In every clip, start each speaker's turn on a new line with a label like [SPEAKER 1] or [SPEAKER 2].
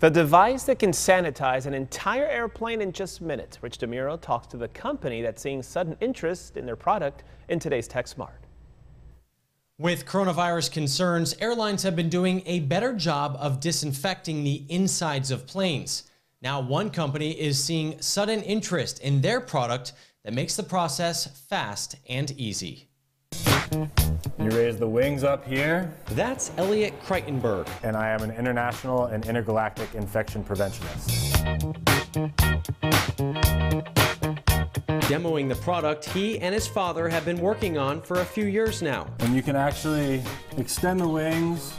[SPEAKER 1] The device that can sanitize an entire airplane in just minutes. Rich DeMuro talks to the company that's seeing sudden interest in their product in today's Tech Smart.
[SPEAKER 2] With coronavirus concerns, airlines have been doing a better job of disinfecting the insides of planes. Now, one company is seeing sudden interest in their product that makes the process fast and easy.
[SPEAKER 3] You raise the wings up here.
[SPEAKER 2] That's Elliot Kreitenberg.
[SPEAKER 3] And I am an international and intergalactic infection preventionist.
[SPEAKER 2] Demoing the product he and his father have been working on for a few years now.
[SPEAKER 3] And you can actually extend the wings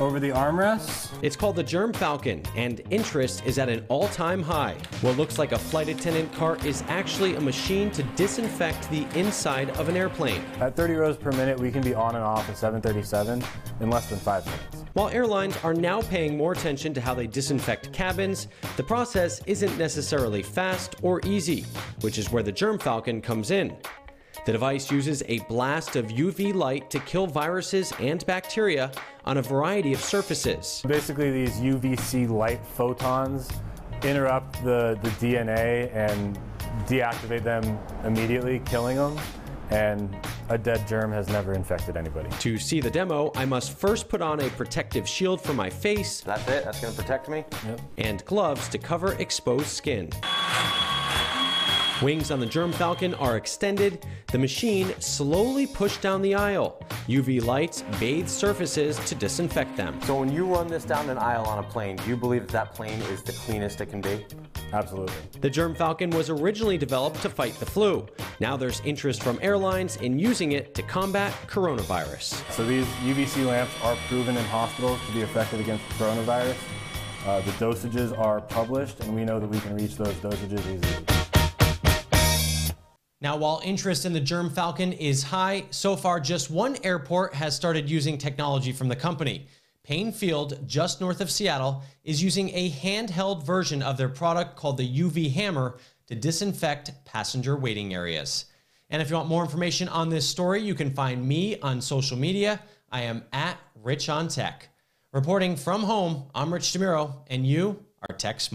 [SPEAKER 3] over the armrests.
[SPEAKER 2] It's called the Germ Falcon, and interest is at an all time high. What looks like a flight attendant cart is actually a machine to disinfect the inside of an airplane.
[SPEAKER 3] At 30 rows per minute, we can be on and off a 737 in less than five minutes.
[SPEAKER 2] While airlines are now paying more attention to how they disinfect cabins, the process isn't necessarily fast or easy, which is where the Germ Falcon comes in. The device uses a blast of UV light to kill viruses and bacteria on a variety of surfaces.
[SPEAKER 3] Basically, these UVC light photons interrupt the, the DNA and deactivate them immediately, killing them and a dead germ has never infected anybody.
[SPEAKER 2] To see the demo, I must first put on a protective shield for my face.
[SPEAKER 4] That's it? That's going to protect me?
[SPEAKER 2] Yep. And gloves to cover exposed skin. Wings on the Germ Falcon are extended. The machine slowly pushed down the aisle. UV lights bathe surfaces to disinfect them.
[SPEAKER 4] So when you run this down an aisle on a plane, do you believe that that plane is the cleanest it can be?
[SPEAKER 3] Absolutely.
[SPEAKER 2] The Germ Falcon was originally developed to fight the flu. Now there's interest from airlines in using it to combat coronavirus.
[SPEAKER 3] So these UVC lamps are proven in hospitals to be effective against coronavirus. Uh, the dosages are published, and we know that we can reach those dosages easily.
[SPEAKER 2] Now, while interest in the Germ Falcon is high, so far just one airport has started using technology from the company. Paine Field, just north of Seattle, is using a handheld version of their product called the UV Hammer to disinfect passenger waiting areas. And if you want more information on this story, you can find me on social media. I am at Rich on Tech. Reporting from home, I'm Rich DeMuro, and you are Tech Smart.